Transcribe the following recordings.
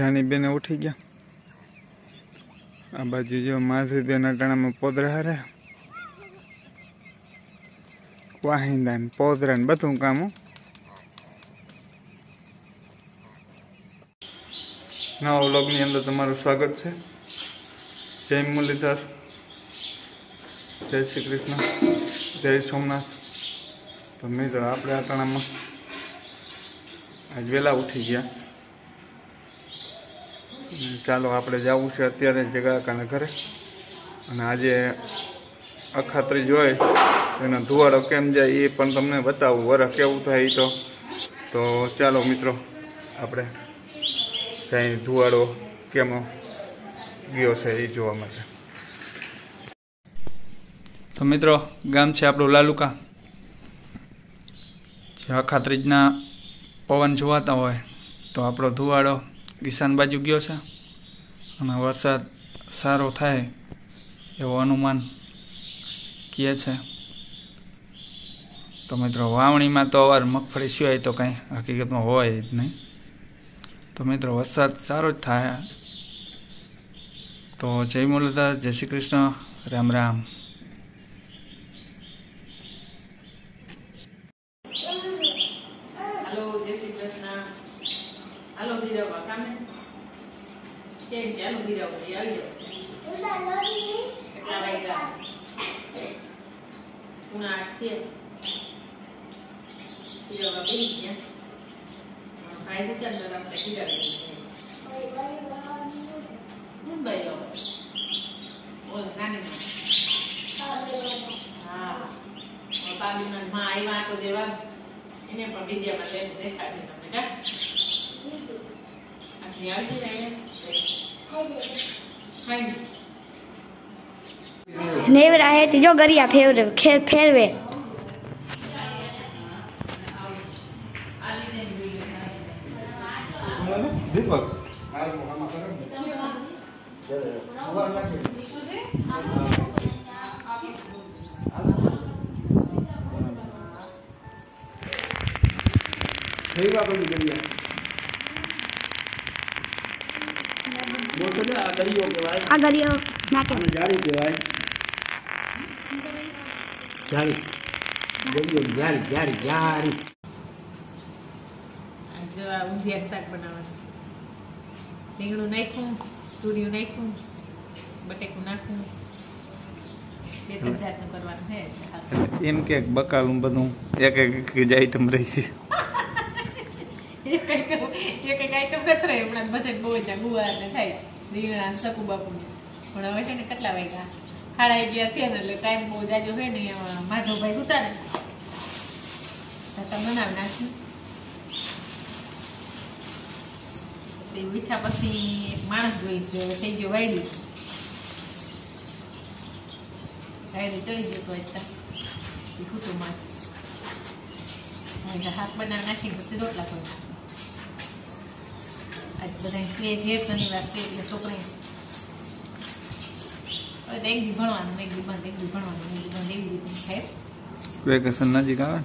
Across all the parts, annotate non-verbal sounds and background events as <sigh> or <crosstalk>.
ધ્યાની બેને ઉઠી ગયા. આ બાજુ જો માસી બેન અટાણામાં પોદરા હારે. વાહિંદા ને પોદરા ને બધું કામ. નવા વ્લોગની અંદર તમારું સ્વાગત છે. જય મુરલીધર. જય શ્રી કૃષ્ણ. જય સોમનાથ. તો મિત્રો, આપણે અટાણામાં આજ વહેલા ઉઠી ગયા. ચાલો આપણે જવું છે અત્યારે જગાકાને ઘરે. અને આજે અખાત્રી જોઈ એનો ધુવાડો કેમ જાય એ પણ તમને બતાવું. વરસ કેવું થાય તો. તો ચાલો મિત્રો, આપણે ક્યાંય ધુવાડો કેમ ગયો છે એ જોવા માટે. તો મિત્રો, ગામ છે આપણું લાલુકા. જે અખાત્રીજના પવન જોવાતા હોય, તો આપણો ધુવાડો ઈશાન બાજુ ગયો છે. અને વરસાદ સારો થાય એવો અનુમાન કહે છે. તો મિત્રો, વાવણીમાં તો અવાર મગફળી સિવાય તો કંઈ હકીકતમાં હોય જ નહીં. તો મિત્રો, વરસાદ સારો જ થાય. તો જય મુરલીધર, જય શ્રી કૃષ્ણ. રામ રામ હાલો જય શ્રી કૃષ્ણ હાલો ધીરાવા કામે કેમ કે હાલો ધીરાવા જઈ આવી જાઓ કેટલા વાગ્યા પૂણા આઠ થયા ધીરાવા બેસી ગયા ભાઈ દીકરા ને આપણે ધીરાવા મુંબઈ આવો ઓલ નાની હા બાબીના માં આવ્યા આટો દેવા એને પણ બીજામાં લઈને દેખાડી તમને કા આટલી આવી જાય ખાઈ નેવરા હે જો ગરિયા ફેરવે. ફેરવે દીપક આ ગરિયો નાખે. જાળી કહેવાય. જાળી જાળી જાળી જાળી જાળી જો આ ઊંધિયા શાક બનાવવાનું. રીંગણું નાખ્યું તુરિયું નાખ્યું બટેકું એમ કે બકાલું બધું એક એક જ આઈટમ રહી છે. <laughs> એક એક આઈટમ નથી રહી હમણાં બધા બહુ જ ગુવાર ને થાય. રીંગણા સકુ બાપુ પણ હવે છે ને કેટલા વાગ્યા? સાડા અગિયાર થયા ને એટલે ટાઈમ બહુ જાજો હોય ને માધવભાઈ ઉતારે. તો બનાવી નાખ્યું પછી ઉઠ્યા પછી માણસ જોઈ છે, હવે થઈ ગયો વાયડી. વાયડી ચડી જતો હતા કુટુંબમાં. હાથ બનાવી નાખી પછી રોટલા કરી આજ બધા સ્નેહ છે શનિવાર છે એટલે છોકરાએ એક દી ભણવાનું, એક દી બંધ એક દી ભણવાનું, એક દી બંધ એવી રીતે થાય વેકેશન નજીક આવે?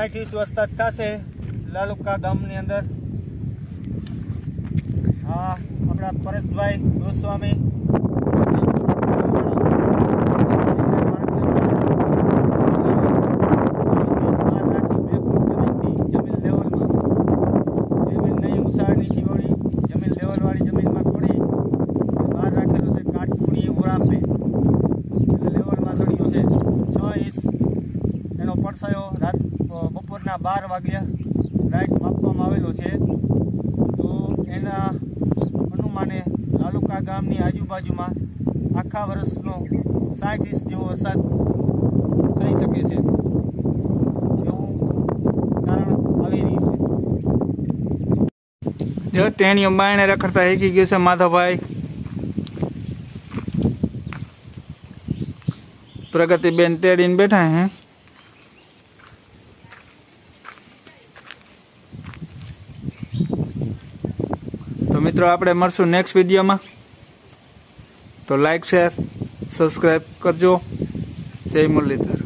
સાઠ ઇંચ વરસાદ થશે લાલુકા ગામની અંદર. હા આપણા પરેશભાઈ ગોસ્વામી બાર વાગ્યા રાઈટ માપવામાં આવેલો છે. તો એના અનુમાને તાલુકા ગામની આજુબાજુમાં આખા વર્ષનો સાઠ ઇંચ જેવો વરસાદ થઈ શકે છે. એવું કારણ આવી રહ્યું છે. જો ટેણીઓ બાયણે રખડતા હેકી ગયું છે માધવભાઈ. પ્રગતિબેન તેડીને બેઠા હે તો મિત્રો આપણે મળશું નેક્સ્ટ વિડીયોમાં. તો લાઈક શેર સબસ્ક્રાઈબ કરજો. જય મુરલીધર.